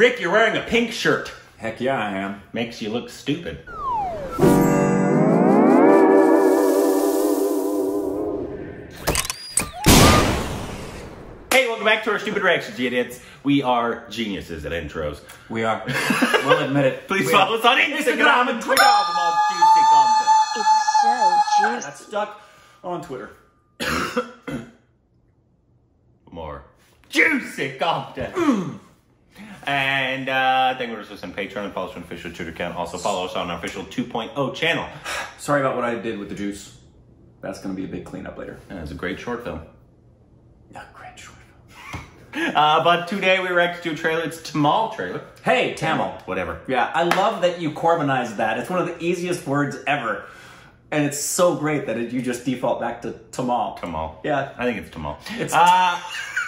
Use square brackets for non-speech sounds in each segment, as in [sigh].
Rick, you're wearing a pink shirt. Heck yeah, I am. Makes you look stupid. Hey, welcome back to our stupid reactions, you idiots. We are geniuses at intros. We are. we'll admit it. [laughs] Please We follow are. us on Instagram and Twitter. for more juicy. It's so juicy. That's stuck on Twitter. [coughs] more juicy content. [clears throat] And uh, thank you for listening on Patreon and follow us on official Twitter account. Also follow us on our official 2.0 channel. [sighs] Sorry about what I did with the juice. That's going to be a big cleanup later. And it's a great short film. Yeah, great short. [laughs] Uh, but today we react to a trailer. It's Tamal trailer. Hey, Tamil. Whatever. Yeah, I love that you Korbinized that. It's one of the easiest words ever. And it's so great that it, you just default back to Tamal. Tamal. Yeah. I think it's Tamal. It's- uh,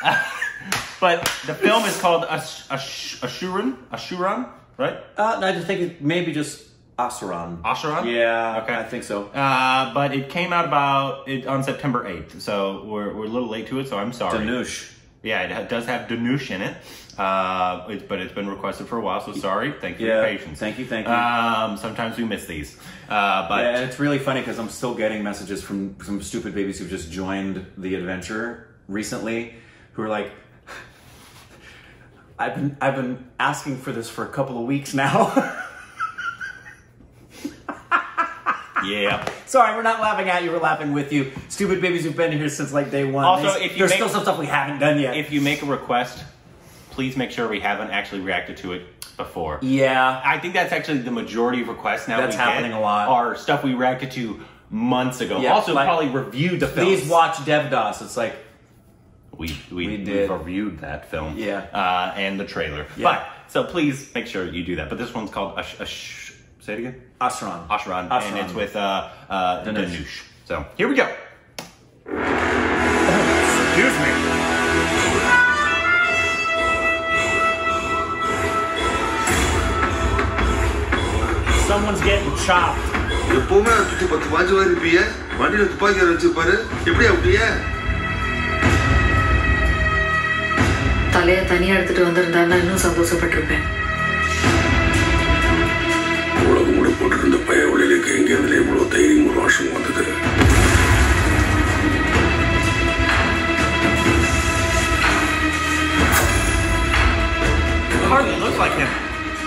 [laughs] [laughs] but the film is called Ash- Ash- Ashuran. Ashuran, right? Uh, I just think it maybe just Asuran. Ashuran? Yeah, Okay. I think so. Uh, but it came out about it on September 8th, so we're, we're a little late to it, so I'm sorry. Dhanush. Yeah, it ha- does have Dhanush in it, uh, it's, but it's been requested for a while, so sorry. Thank you for Yeah, your patience. thank you, thank you. Um, sometimes we miss these. Uh, but Yeah, and it's really funny because I'm still getting messages from some stupid babies who've just joined the adventure recently, who are like, "I've been I've been asking for this for a couple of weeks now." [laughs] yeah. Sorry, we're not laughing at you. We're laughing with you. Stupid babies who've been here since like day one. Also, There's- if you there's make- still some stuff we haven't done yet. If you make a request, please make sure we haven't actually reacted to it before. yeah, I think that's actually the majority of requests now. That's we get happening a lot. Are stuff we reacted to months ago. Yeah, also, like- probably reviewed the film. please watch Devdas. It's like we we, we did. reviewed that film. Yeah. Uh, and the trailer. Yeah. But so please make sure you do that. But this one's called Ash. Ash say it again. Ashran. Ashran. Ashran. And it's with uh, uh, Dhanush. So here we go. Excuse me. Someone's getting chopped. தலையை தனியாக எடுத்துகிட்டு வந்திருந்தான்னா இன்னும் சந்தோஷப்பட்டிருப்பேன். உலகம் கூட போட்டிருந்த பய ஒளிலுக்கு எங்கேருந்துல இவ்வளோ தைரியம் ஒரு வருஷம் வந்தது?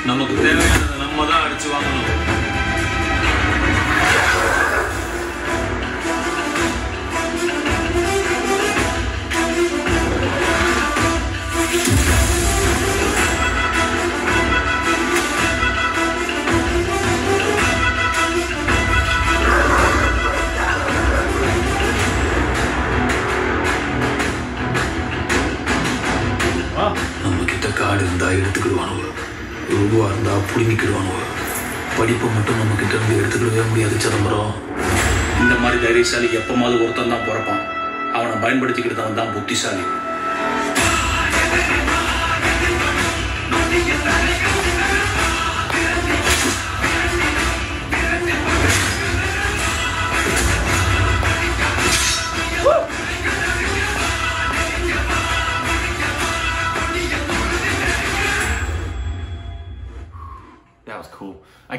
நமக்கு தேவையானதை நம்ம தான் அடிச்சு வாங்கணும். புடுங்கிக்கிடுவானுவ படிப்பை மட்டும் நம்ம கிட்ட இருந்து எடுத்துக்கிடவே முடியாது சிதம்பரம். இந்த மாதிரி தைரியசாலி எப்பமாவது ஒருத்தன் தான் பிறப்பான். அவனை பயன்படுத்திக்கிட்டு தான் புத்திசாலி.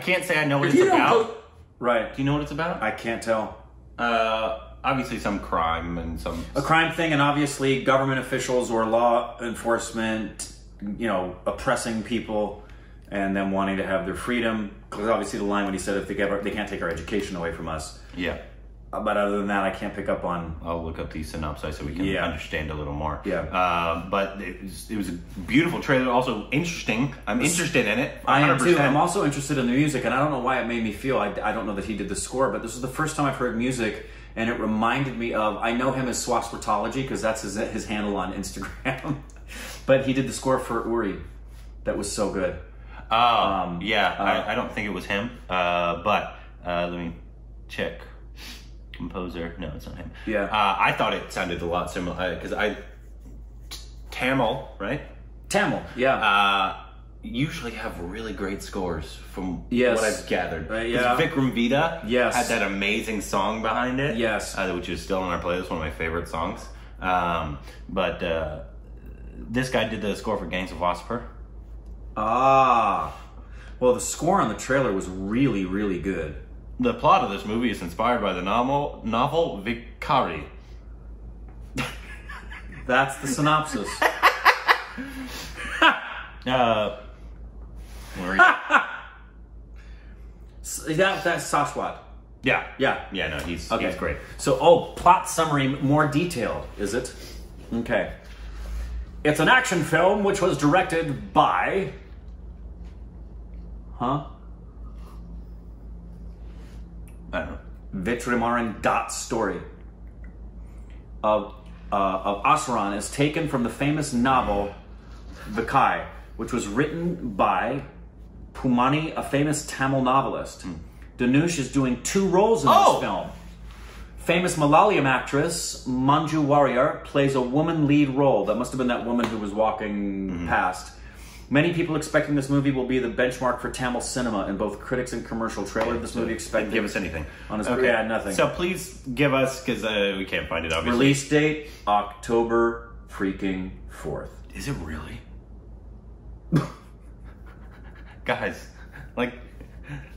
Can't say I know what If it's you don't about. go- Right. Do you know what it's about? I can't tell. Uh, obviously some crime and some. A crime thing, and obviously government officials or law enforcement, you know, oppressing people and them wanting to have their freedom. Because obviously the line when he said if they, get, they can't take our education away from us. Yeah. Uh, But other than that, I can't pick up on. I'll look up the synopsis so we can Yeah. understand a little more. Yeah. Uh, but it was, it was a beautiful trailer. Also interesting. I'm interested in it. I am too. I'm also interested in the music, and I don't know why it made me feel. I, I don't know that he did the score, but this is the first time I've heard music, and it reminded me of. I know him as Swasportology because that's his his handle on Instagram, [laughs] but he did the score for Uri, that was so good. Oh, Um, yeah. uh, I, I don't think it was him. Uh, but uh, let me check. Composer. No, it's not him. Yeah. Uh, I thought it sounded a lot similar because I. Tamil, right? Tamil, yeah. Uh, usually have really great scores from Yes. what I've gathered. Uh, yeah. Vikram Vedha Yes. had that amazing song behind it. Yes. Uh, which is still on our playlist, one of my favorite songs. Um, but uh, this guy did the score for Gangs of Wasseypur. Ah. Well, the score on the trailer was really, really good. The plot of this movie is inspired by the novel novel Vicari. [laughs] That's the synopsis. [laughs] Uh, where are you? [laughs] That, that's Sasquatch. yeah, Yeah. yeah. No, he's Okay. he's great. So, oh, plot summary more detailed, is it? Okay. It's an action film which was directed by. Huh? I don't know. Vetrimaaran Dot story of, uh, of Asuran is taken from the famous novel Vekkai, which was written by Poomani, a famous Tamil novelist. Dhanush is doing two roles in Oh! this film. Famous Malayalam actress Manju Warrier plays a woman lead role. That must have been that woman who was walking past. Many people expecting this movie will be the benchmark for Tamil cinema, and both critics and commercial trailer this movie expect Give us anything. On his- yeah, nothing. So please give us because uh, we can't find it. Obviously, Release date October freaking fourth. Is it really? [laughs] Guys, like,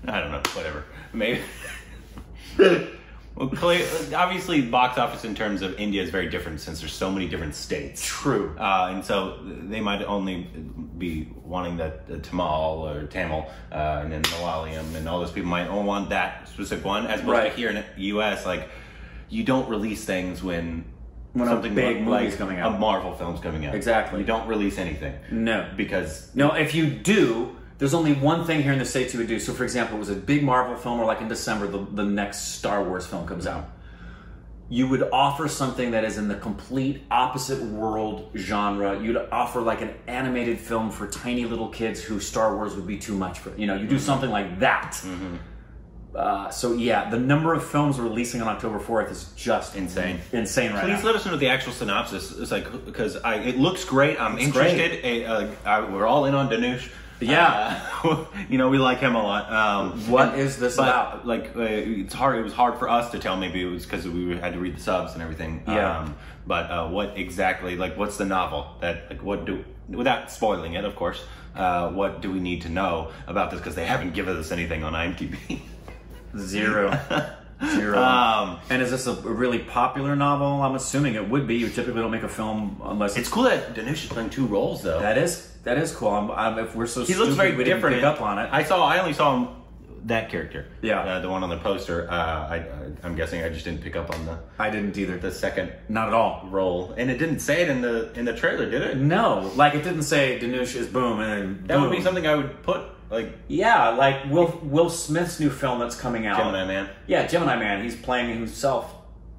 I don't know, whatever. Maybe. [laughs] well, clear, obviously, box office in terms of India is very different since there's so many different states. True. Uh, and so they might only be wanting that uh, Tamil or Tamil, uh, and then Malayalam, and all those people might only want that specific one. As opposed Right. to here in the U.S., like you don't release things when When a something big like, movie's like coming out. a Marvel film's coming out. Exactly. You don't release anything No. because No, if you do, there's only one thing here in the States you would do. So, for example, it was a big Marvel film, or like in December, the, the next Star Wars film comes out. You would offer something that is in the complete opposite world genre. You'd offer like an animated film for tiny little kids who Star Wars would be too much for. You know, you do something like that. Uh, so yeah, the number of films releasing on October fourth is just Insane. insane right Please now. let us know the actual synopsis. It's like because I it looks great. I'm It's interested. Eh, Uh, I, we're all in on Dhanush. Yeah. Uh, [laughs] you know we like him a lot. Um, What is this but, about? Like uh, it's hard. It was hard for us to tell. Maybe it was because we had to read the subs and everything. Yeah. Um, but uh, what exactly? Like, what's the novel? That like what do without spoiling it, of course. Uh, what do we need to know about this? Because they haven't given us anything on IMDb. Zero. [laughs] Zero. Um, and is this a really popular novel? I'm assuming it would be. You typically don't make a film unless it's cool that Dhanush is playing two roles though. That is that is cool. I'm, I'm, if we're so He looks very different. pick up on it. I saw. I only saw him that character. Yeah. uh, the one on the poster. Uh, I, I'm guessing I just didn't pick up on the I didn't either. the second Not at all. role, and it didn't say it in the in the trailer, did it? No, like it didn't say Dhanush is boom and then That would be something I would put like Yeah, like Will Will Smith's new film that's coming out. Gemini Man. Yeah, Gemini Man. He's playing himself.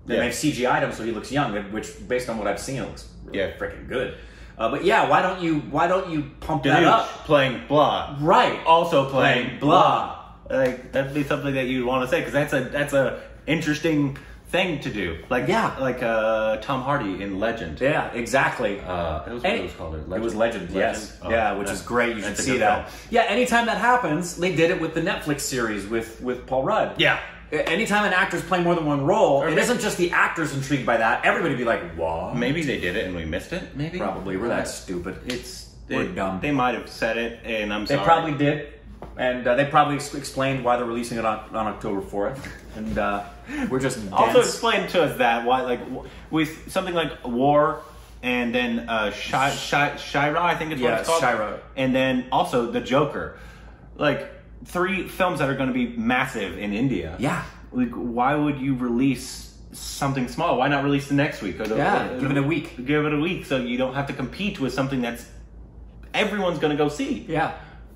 They Yeah. have CGI'd him so he looks young, which based on what I've seen, it looks really Yeah. freaking good. Uh, but yeah, why don't you why don't you pump that up? playing blah. Right. Also playing, Playing blah. Like that'd be something that you'd want to say because that's a that's a interesting thing to do. Like Yeah. like uh, Tom Hardy in Legend. Yeah, exactly. Uh, it was what Any- it was called. It was Legend, yes. Oh, yeah, which is great. You should see that. film. Yeah, anytime that happens, they did it with the Netflix series with, with Paul Rudd. Yeah. A- Anytime an actor's playing more than one role, Or it may- isn't just the actors intrigued by that. Everybody be like, what? Maybe they did it and we missed it. Maybe Probably. We're that stupid. It's We're they, dumb. They might have said it, and I'm They sorry. probably did. And uh, they probably ex- explained why they're releasing it on, on October 4th. And uh, we're just [laughs] also explain to us that why, like, with something like War, and then uh, Shi- Shi- Shira, I think it's what Yeah, it's called. Shira. and then also the Joker, like three films that are going to be massive in India. Yeah. Like, why would you release something small? Why not release the next week? Or the, Yeah, uh, give it a week. Give it a week so you don't have to compete with something that's everyone's going to go see. Yeah.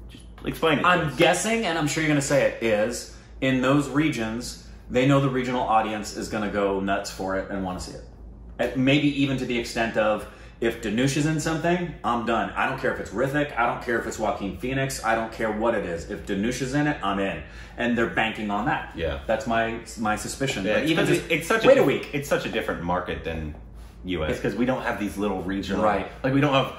Just explain it. I'm guessing, and I'm sure you're going to say it, is in those regions, they know the regional audience is going to go nuts for it and want to see it. Maybe even to the extent of, if Dhanush is in something, I'm done. I don't care if it's Hrithik. I don't care if it's Joaquin Phoenix. I don't care what it is. If Dhanush is in it, I'm in. And they're banking on that. Yeah. That's my my suspicion. Yeah, But even just it's such wait a, a week. It's such a different market than U.S. because we don't have these little regional. Right. Like we don't have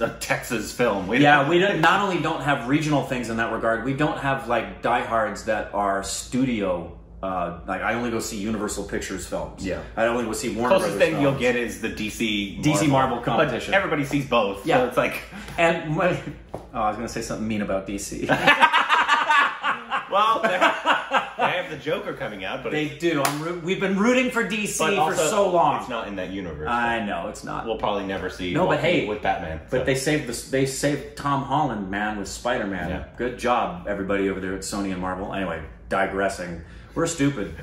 a Texas film. We Yeah, we don't, not only don't have regional things in that regard, we don't have like diehards that are studio Uh, like I only go see Universal Pictures films. Yeah. I only go see Warner Closest Brothers thing you'll get is the DC DC Marvel But competition. everybody sees both. Yeah. So it's like, [laughs] And my, oh, I was going to say something mean about DC. [laughs] well, they have, the Joker coming out, but they it's, do. I'm roo- we've been rooting for DC but for so long. It's not in that universe. I know it's not. we'll probably never see. No, but Joaquin hey, with Batman. But so. they saved this. They saved Tom Holland, man, with Spider Man. Yeah. Good job, everybody over there at Sony and Marvel. Anyway, digressing. We're stupid.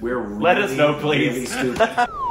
We're Let us know, please. really stupid. [laughs]